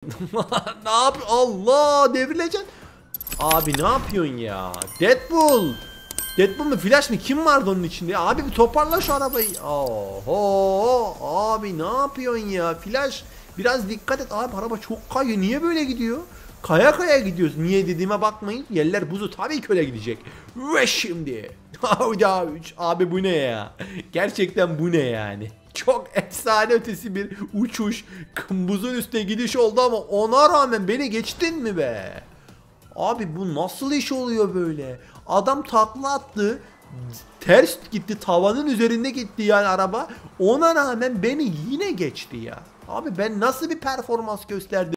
ne yap? Allah devrileceksin. Abi ne yapıyorsun ya? Deadpool. Deadpool mu Flash mı? Kim vardı onun içinde? Abi bir toparla şu arabayı. Oho abi ne yapıyorsun ya? Flash biraz dikkat et. Abi araba çok kayıyor. Niye böyle gidiyor? Kaya kaya gidiyoruz. Niye dediğime bakmayın. Yerler buzu tabii ki öyle gidecek. Ve şimdi. Abi, abi bu ne ya? Gerçekten bu ne yani? Çok efsane ötesi bir uçuş. Buzun üstüne gidiş oldu ama ona rağmen beni geçtin mi be? Abi bu nasıl iş oluyor böyle? Adam takla attı. Ters gitti tavanın üzerinde gitti yani araba. Ona rağmen beni yine geçti ya. Abi ben nasıl bir performans gösterdim?